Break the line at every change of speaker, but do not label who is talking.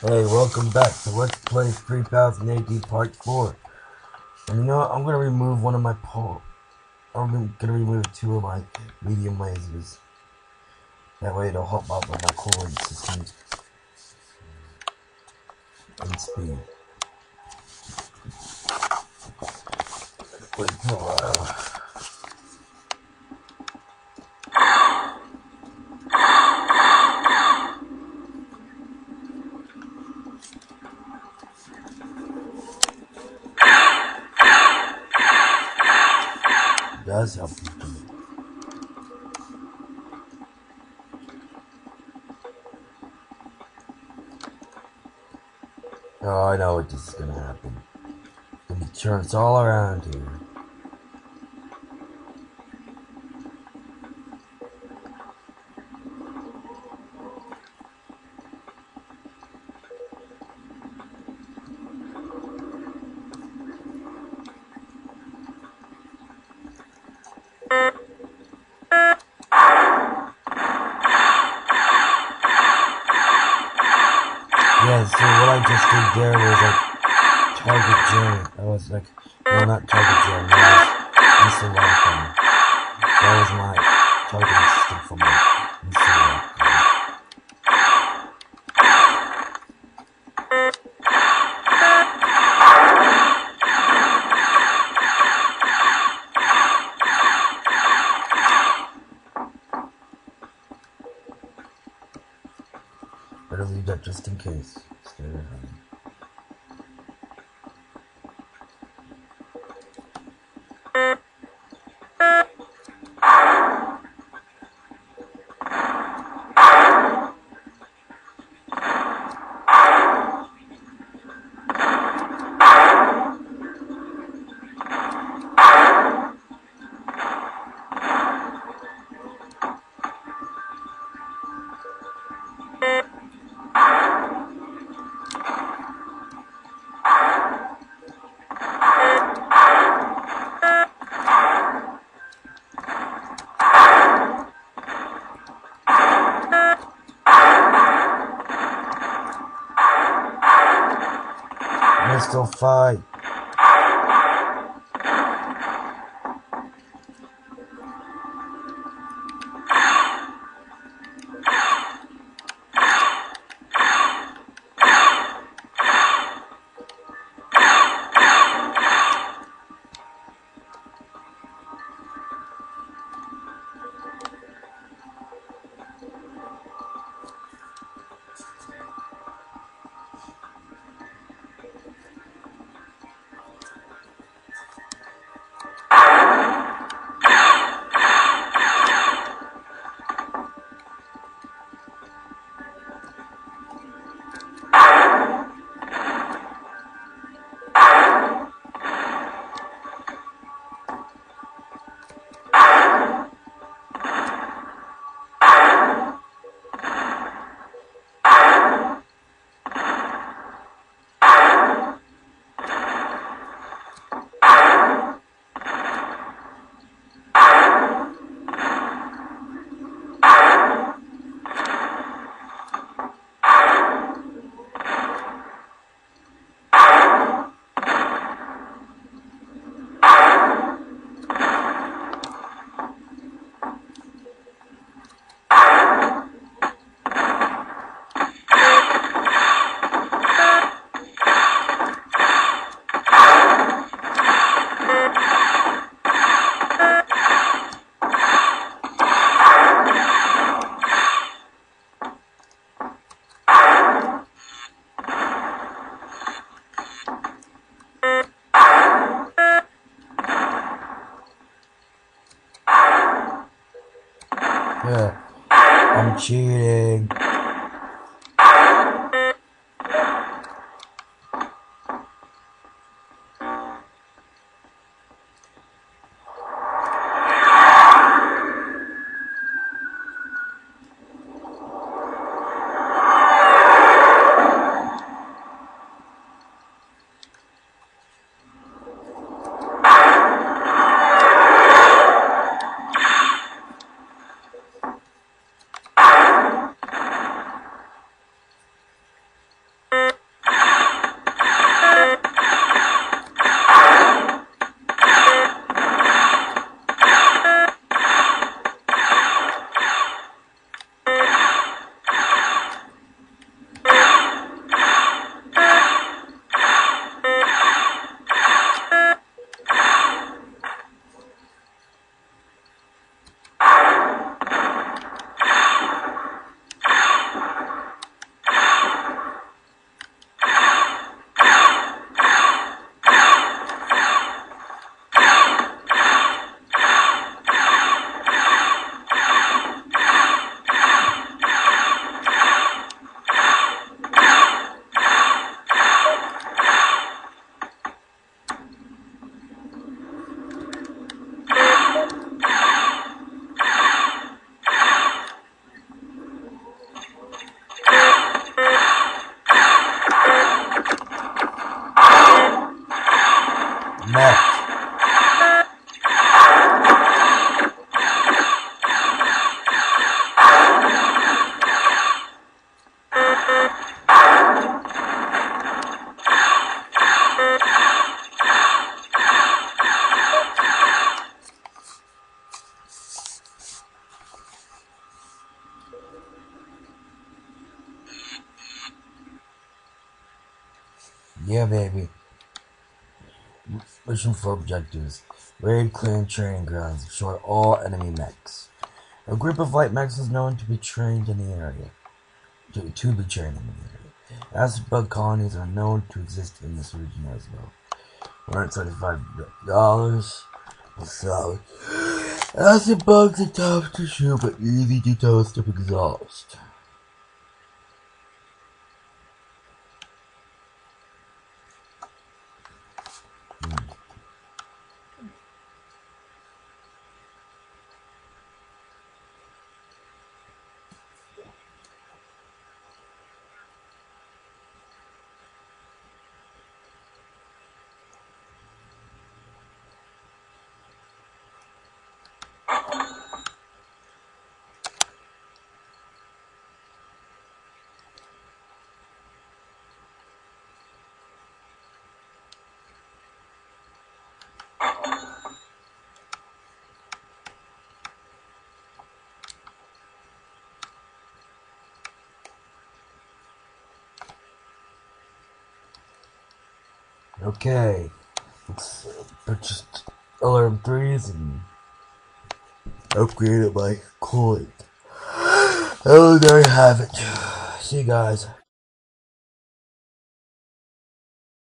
Hey, welcome back to Let's Play 3000 A.D. Part 4. And you know what? I'm gonna remove one of my pole. I'm gonna remove two of my medium lasers. That way it'll help out with my cooling system and speed. Wait for a while. Help people. Oh, I know what this is gonna happen. Gonna be turns all around here. Yeah, so what I just did there was like target jam. I was like, no, not target jam. That was missile weapon. That was my targeting system for my missile weapon. That stay in case. Missile fight. I'm cheating. Mech. Yeah, baby. Mission for objectives. Raid clearing training grounds. Destroy all enemy mechs. A group of light mechs is known to be trained in the area. To, to be trained in the area. Acid bug colonies are known to exist in this region as well. $175. Solid. Acid bugs are tough to shoot but easy to toast up exhaust. Okay, let's uh, purchase alarm threes and upgrade it by coolant. Oh, there you have it. See you guys.